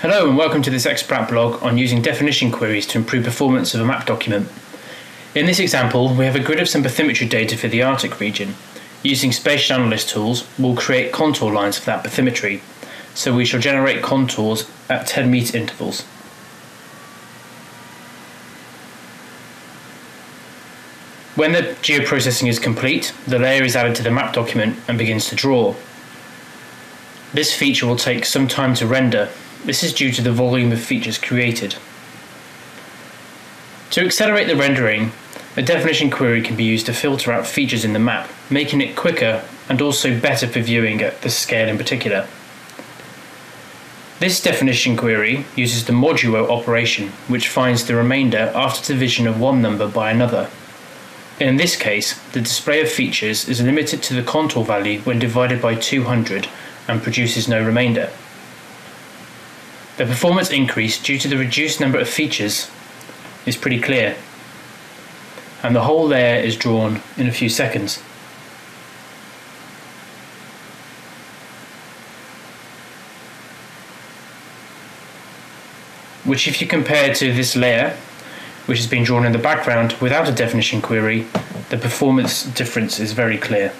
Hello and welcome to this Exprodat blog on using definition queries to improve performance of a map document. In this example, we have a grid of some bathymetry data for the Arctic region. Using spatial analyst tools, we'll create contour lines for that bathymetry, so we shall generate contours at 10 metre intervals. When the geoprocessing is complete, the layer is added to the map document and begins to draw. This feature will take some time to render. This is due to the volume of features created. To accelerate the rendering, a definition query can be used to filter out features in the map, making it quicker and also better for viewing at this scale in particular. This definition query uses the modulo operation, which finds the remainder after division of one number by another. In this case, the display of features is limited to the contour value when divided by 200 and produces no remainder. The performance increase due to the reduced number of features is pretty clear, and the whole layer is drawn in a few seconds. Which if you compare to this layer, which has been drawn in the background without a definition query, the performance difference is very clear.